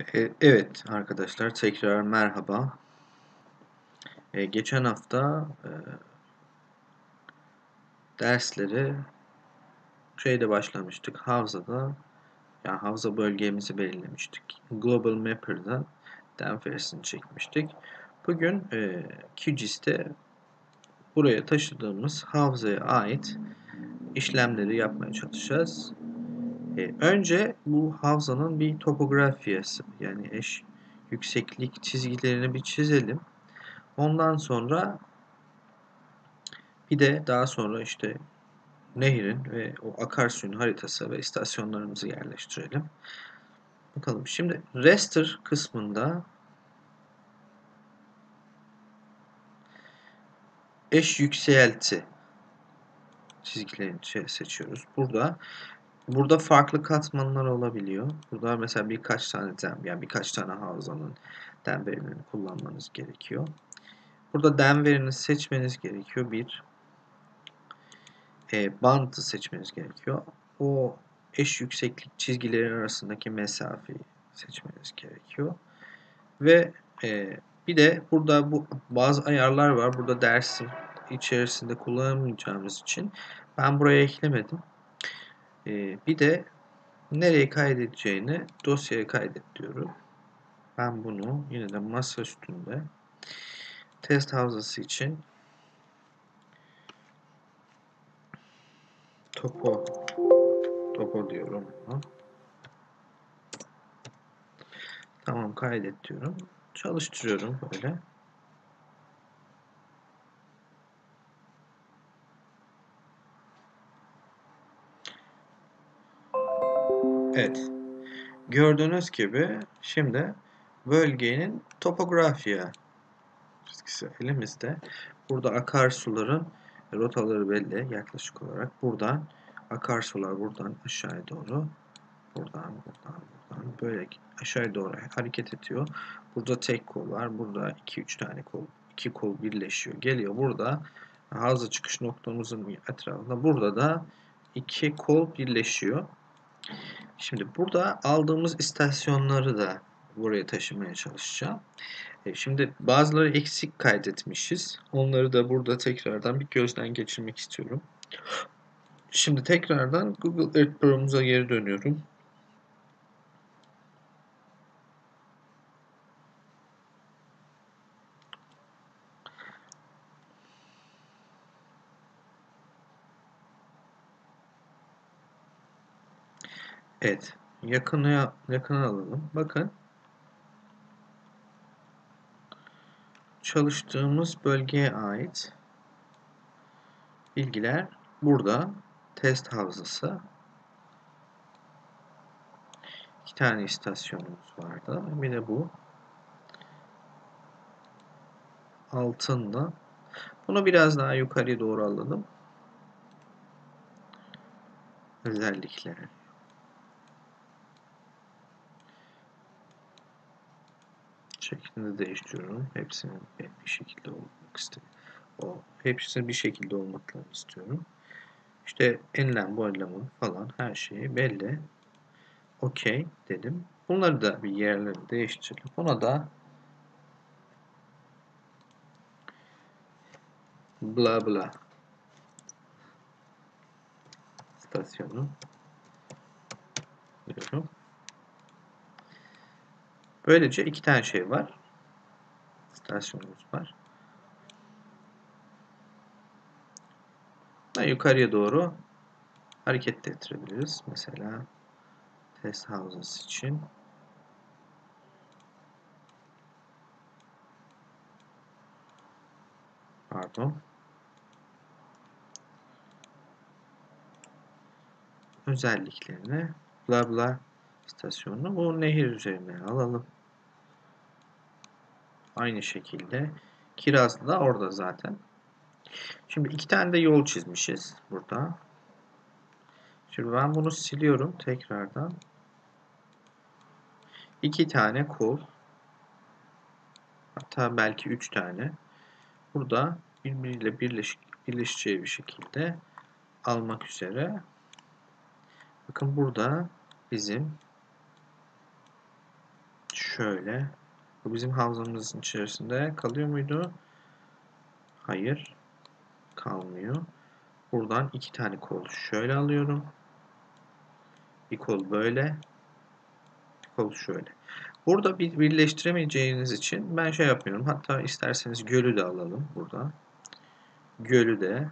E, Evet arkadaşlar tekrar merhaba. E, geçen hafta e, dersleri şeyde başlamıştık. Havzada yani havza bölgemizi belirlemiştik. Global Mapper'dan Denvers'ini çekmiştik. Bugün QGIS'te buraya taşıdığımız havzaya ait işlemleri yapmaya çalışacağız. E, önce bu havzanın bir topografyası yani eş yükseklik çizgilerini bir çizelim. Ondan sonra bir de daha sonra işte nehrin ve o akarsuyun haritası ve istasyonlarımızı yerleştirelim. Bakalım şimdi raster kısmında eş yükselti çizgilerini seçiyoruz. Burada burada farklı katmanlar olabiliyor. Burada mesela birkaç tane dem yani birkaç tane havzanın dem verimlerini kullanmanız gerekiyor. Burada dem verini seçmeniz gerekiyor. Bir e, bantı seçmeniz gerekiyor. O eş yükseklik çizgilerin arasındaki mesafeyi seçmeniz gerekiyor. Ve e, bir de burada bu bazı ayarlar var. Burada dersin içerisinde kullanamayacağımız için ben buraya eklemedim. E, bir de nereye kaydedeceğini dosyaya kaydet diyorum. Ben bunu yine de masa üstünde test havzası için topo topo diyorum. Tamam kaydet diyorum. Çalıştırıyorum böyle. Evet. Gördüğünüz gibi şimdi bölgenin topografya çizgisi elimizde. Burada akarsuların rotaları belli yaklaşık olarak. Buradan akarsular buradan aşağıya doğru buradan buradan buradan böyle aşağıya doğru hareket ediyor. Burada tek kol var. Burada 2-3 tane kol iki kol birleşiyor. Geliyor burada havza çıkış noktamızın etrafında. Burada da iki kol birleşiyor. Şimdi burada aldığımız istasyonları da buraya taşımaya çalışacağım. E, şimdi bazıları eksik kaydetmişiz. Onları da burada tekrardan bir gözden geçirmek istiyorum. Şimdi tekrardan Google Earth Pro'muza geri dönüyorum. Evet. Yakına, yakına alalım. Bakın. Çalıştığımız bölgeye ait bilgiler burada. Test havzası. İki tane istasyonumuz vardı. Bir de bu. Altında. Bunu biraz daha yukarıya doğru alalım. Özellikler. Şeklinde değiştiriyorum. Hepsinin bir şekilde olmak istiyorum. O hepsinin bir şekilde olmaklarını istiyorum. İşte enlem, boylamı falan her şeyi belli. Okey dedim. Bunları da bir yerlerini değiştirelim. Buna da bla bla stasyonu diyorum. Böylece iki tane şey var. İstasyonumuz var. Yukarıya doğru hareket ettirebiliriz. Mesela test havzası için. Pardon. Özelliklerini bla bla istasyonunu bu nehir üzerine alalım. Aynı şekilde Kirazlı da orada zaten. Şimdi iki tane de yol çizmişiz burada. Şimdi ben bunu siliyorum tekrardan. İki tane kol. Hatta belki üç tane. Burada birbiriyle birleş, birleşeceği bir şekilde almak üzere. Bakın burada bizim şöyle. Bu bizim havzamızın içerisinde kalıyor muydu? Hayır. Kalmıyor. Buradan iki tane kol şöyle alıyorum. Bir kol böyle. Bir kol şöyle. Burada bir birleştiremeyeceğiniz için ben şey yapmıyorum. Hatta isterseniz gölü de alalım burada. Gölü de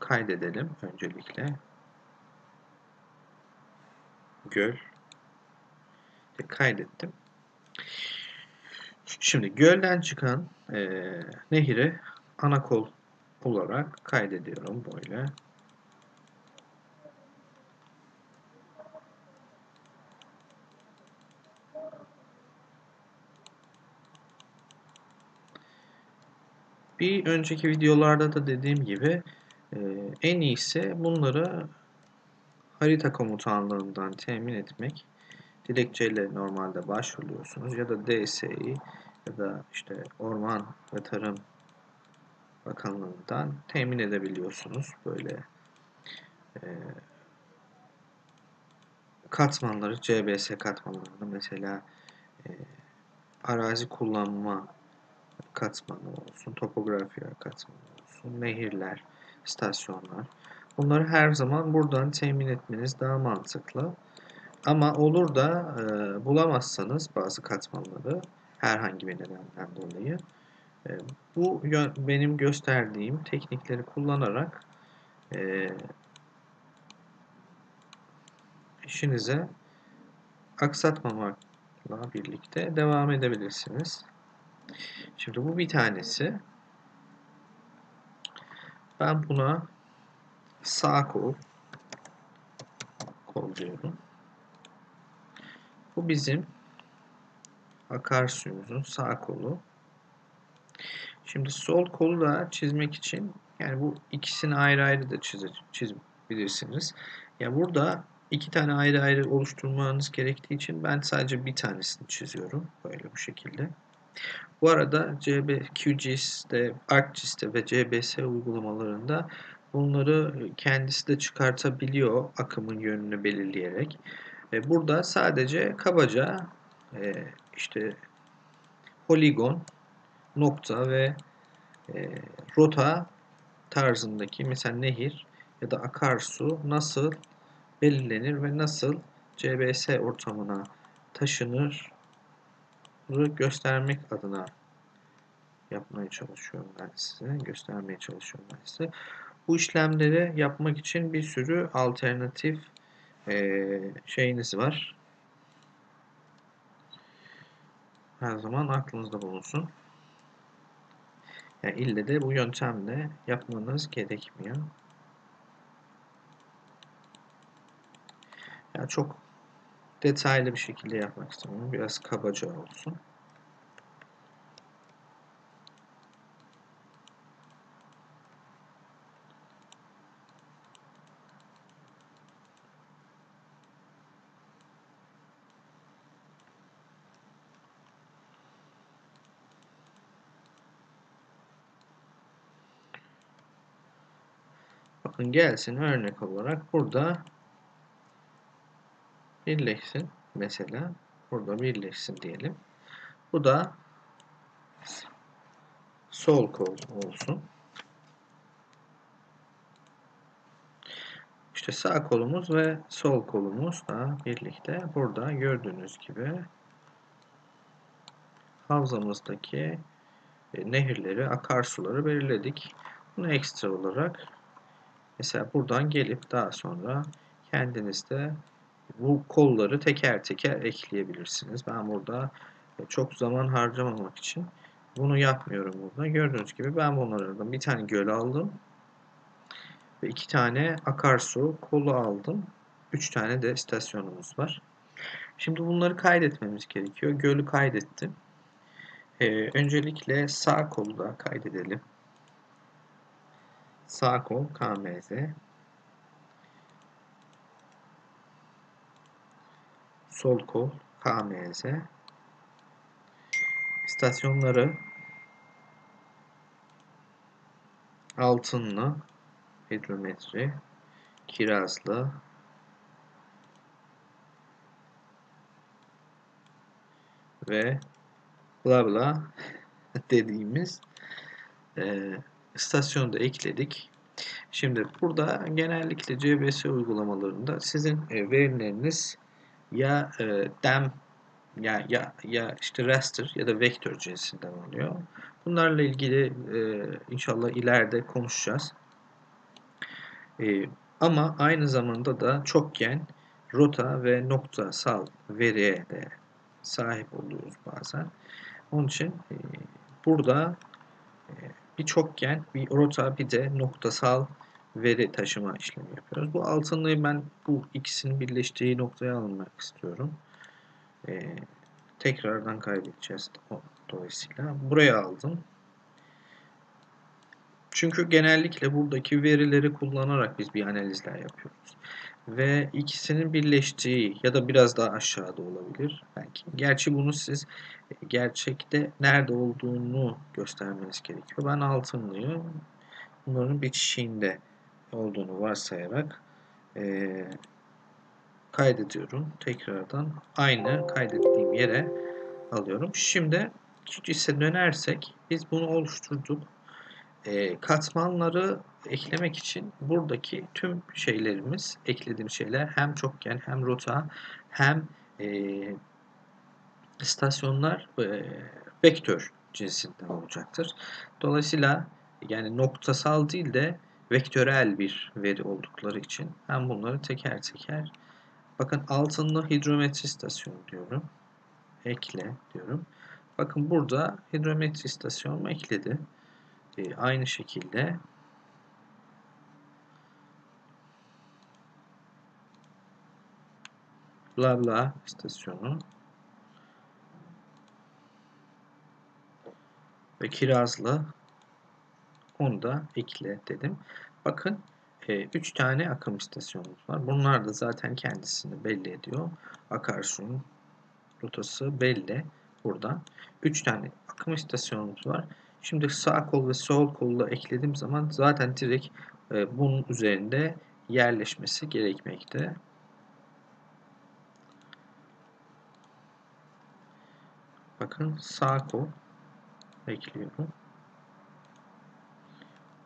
kaydedelim öncelikle. Göl. Kaydettim. Şimdi gölden çıkan e, nehri ana kol olarak kaydediyorum böyle. Bir önceki videolarda da dediğim gibi e, en iyisi bunları harita komutanlığından temin etmek. Dilekçeyle normalde başvuruyorsunuz ya da DSİ ya da işte Orman ve Tarım Bakanlığı'ndan temin edebiliyorsunuz böyle e, katmanları CBS katmanlarını mesela e, arazi kullanma katmanı olsun, topografya katmanı olsun, nehirler, istasyonlar. Bunları her zaman buradan temin etmeniz daha mantıklı. Ama olur da e, bulamazsanız bazı katmanları herhangi bir nedenden dolayı e, bu benim gösterdiğim teknikleri kullanarak e, işinize aksatmamakla birlikte devam edebilirsiniz. Şimdi bu bir tanesi. Ben buna sağ kol kol diyorum. Bu bizim akarsuyumuzun sağ kolu. Şimdi sol kolu da çizmek için yani bu ikisini ayrı ayrı da çiz, çizebilirsiniz. Ya yani burada iki tane ayrı ayrı oluşturmanız gerektiği için ben sadece bir tanesini çiziyorum. Böyle bu şekilde. Bu arada CB, QGIS'te, ArcGIS'te ve CBS uygulamalarında bunları kendisi de çıkartabiliyor akımın yönünü belirleyerek. Ve burada sadece kabaca e, işte poligon, nokta ve e, rota tarzındaki mesela nehir ya da akarsu nasıl belirlenir ve nasıl CBS ortamına taşınır göstermek adına yapmaya çalışıyorum ben size. Göstermeye çalışıyorum ben size. Bu işlemleri yapmak için bir sürü alternatif e, şeyiniz var. Her zaman aklınızda bulunsun. Yani ille de bu yöntemle yapmanız gerekmiyor. Yani çok detaylı bir şekilde yapmak istemiyorum. Biraz kabaca olsun. Bakın gelsin örnek olarak burada birleşsin mesela. Burada birleşsin diyelim. Bu da sol kol olsun. İşte sağ kolumuz ve sol kolumuz da birlikte burada gördüğünüz gibi havzamızdaki e, nehirleri, akarsuları belirledik. Bunu ekstra olarak mesela buradan gelip daha sonra kendiniz de bu kolları teker teker ekleyebilirsiniz. Ben burada çok zaman harcamamak için bunu yapmıyorum burada. Gördüğünüz gibi ben bunlardan bir tane göl aldım. Ve iki tane akarsu kolu aldım. Üç tane de istasyonumuz var. Şimdi bunları kaydetmemiz gerekiyor. Gölü kaydettim. Ee, öncelikle sağ kolu da kaydedelim. Sağ kol KMZ. sol kol KMZ istasyonları Altınlı hidrometri Kirazlı ve bla bla dediğimiz e, istasyonu da ekledik. Şimdi burada genellikle CBS uygulamalarında sizin e, verileriniz ya e, DEM ya ya ya işte raster ya da vektör cinsinden oluyor. Bunlarla ilgili e, inşallah ileride konuşacağız. Ama aynı zamanda da çokgen rota ve noktasal veriye de sahip oluyoruz bazen. Onun için burada bir çokgen, bir rota, bir de noktasal veri taşıma işlemi yapıyoruz. Bu altınlığı ben bu ikisinin birleştiği noktaya almak istiyorum. E, tekrardan kaydedeceğiz dolayısıyla. Buraya aldım. Çünkü genellikle buradaki verileri kullanarak biz bir analizler yapıyoruz. Ve ikisinin birleştiği ya da biraz daha aşağıda olabilir belki. Gerçi bunu siz gerçekte nerede olduğunu göstermeniz gerekiyor. Ben altınlıyı bunların bitişiğinde olduğunu varsayarak e, kaydediyorum. Tekrardan aynı kaydettiğim yere alıyorum. Şimdi QGIS'e dönersek biz bunu oluşturduk. E, katmanları eklemek için buradaki tüm şeylerimiz, eklediğim şeyler hem çokgen hem rota hem e, istasyonlar e, vektör cinsinden olacaktır. Dolayısıyla yani noktasal değil de vektörel bir veri oldukları için ben bunları teker teker bakın altında hidrometri istasyonu diyorum. Ekle diyorum. Bakın burada hidrometri istasyonumu ekledi. E, aynı şekilde bla bla istasyonu ve kirazlı onu da ekle dedim. Bakın 3 e, tane akım istasyonumuz var. Bunlar da zaten kendisini belli ediyor. Akarsuyun rotası belli buradan. 3 tane akım istasyonumuz var. Şimdi sağ kol ve sol kolla eklediğim zaman zaten direkt e, bunun üzerinde yerleşmesi gerekmekte. Bakın sağ kol ekliyorum.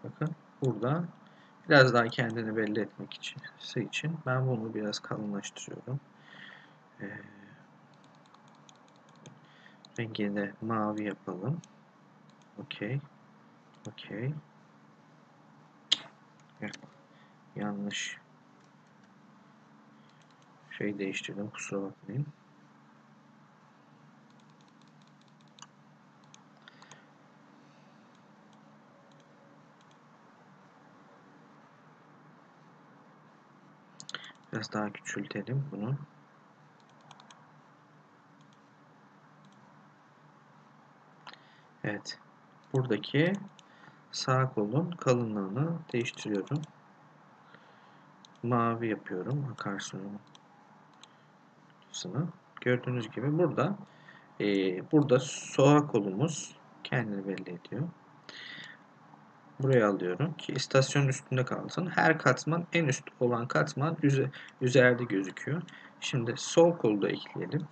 Bakın burada biraz daha kendini belli etmek için, için ben bunu biraz kalınlaştırıyorum. Ee, rengini mavi yapalım. Okey. Okey. Yanlış şey değiştirdim kusura bakmayın. Biraz daha küçültelim bunu. Evet. Buradaki sağ kolun kalınlığını değiştiriyorum. Mavi yapıyorum akarsuyunu. Gördüğünüz gibi burada e, burada sağ kolumuz kendini belli ediyor. Buraya alıyorum ki istasyon üstünde kalsın. Her katman en üst olan katman üze, üzerinde gözüküyor. Şimdi sol kolu da ekleyelim.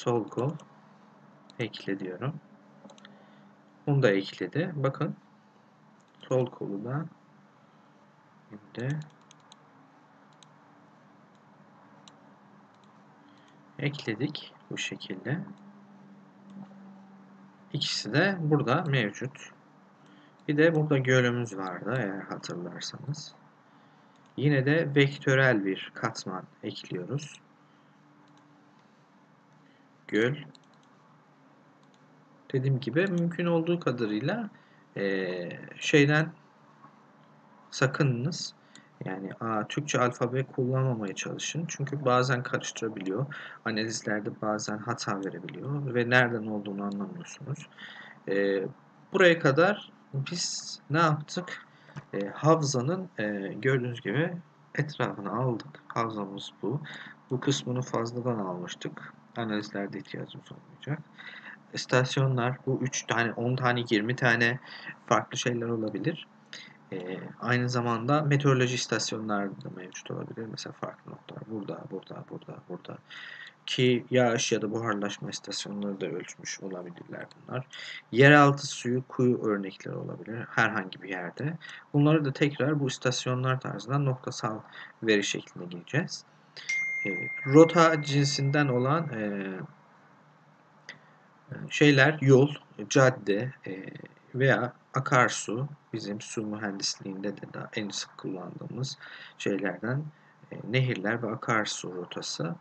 Sol kol ekle diyorum. Bunu da ekledi. Bakın sol kolu da şimdi ekledik bu şekilde. İkisi de burada mevcut. Bir de burada gölümüz vardı eğer hatırlarsanız. Yine de vektörel bir katman ekliyoruz. Göl. Dediğim gibi mümkün olduğu kadarıyla e, şeyden sakınınız. Yani a, Türkçe alfabe kullanmamaya çalışın. Çünkü bazen karıştırabiliyor. Analizlerde bazen hata verebiliyor ve nereden olduğunu anlamıyorsunuz. E, buraya kadar biz ne yaptık? E, havzanın e, gördüğünüz gibi etrafını aldık. Havzamız bu. Bu kısmını fazladan almıştık. Analizlerde ihtiyacımız olmayacak. İstasyonlar bu 3 tane, 10 tane, 20 tane farklı şeyler olabilir. e, aynı zamanda meteoroloji istasyonları da mevcut olabilir. Mesela farklı noktalar. Burada, burada, burada, burada. Ki yağış ya da buharlaşma istasyonları da ölçmüş olabilirler bunlar. Yeraltı suyu kuyu örnekleri olabilir herhangi bir yerde. Bunları da tekrar bu istasyonlar tarzından noktasal veri şeklinde gireceğiz. E, rota cinsinden olan e, şeyler yol, cadde e, veya akarsu bizim su mühendisliğinde de daha en sık kullandığımız şeylerden e, nehirler ve akarsu rotası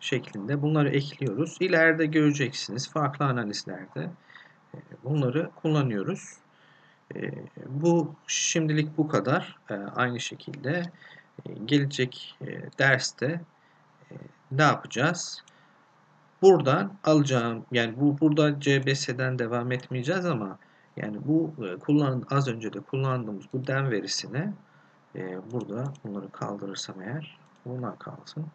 şeklinde bunları ekliyoruz. İleride göreceksiniz farklı analizlerde e, bunları kullanıyoruz. E, bu şimdilik bu kadar. E, aynı şekilde e, gelecek e, derste e, ne yapacağız? Buradan alacağım yani bu burada CBS'den devam etmeyeceğiz ama yani bu e, kullan az önce de kullandığımız bu den verisini e, burada bunları kaldırırsam eğer bunlar kalsın.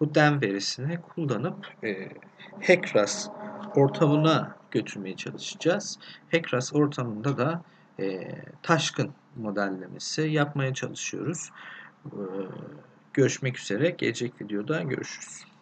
Bu den verisini kullanıp e, Hekras ortamına götürmeye çalışacağız. Hekras ortamında da e, taşkın modellemesi yapmaya çalışıyoruz. E, görüşmek üzere. Gelecek videoda görüşürüz.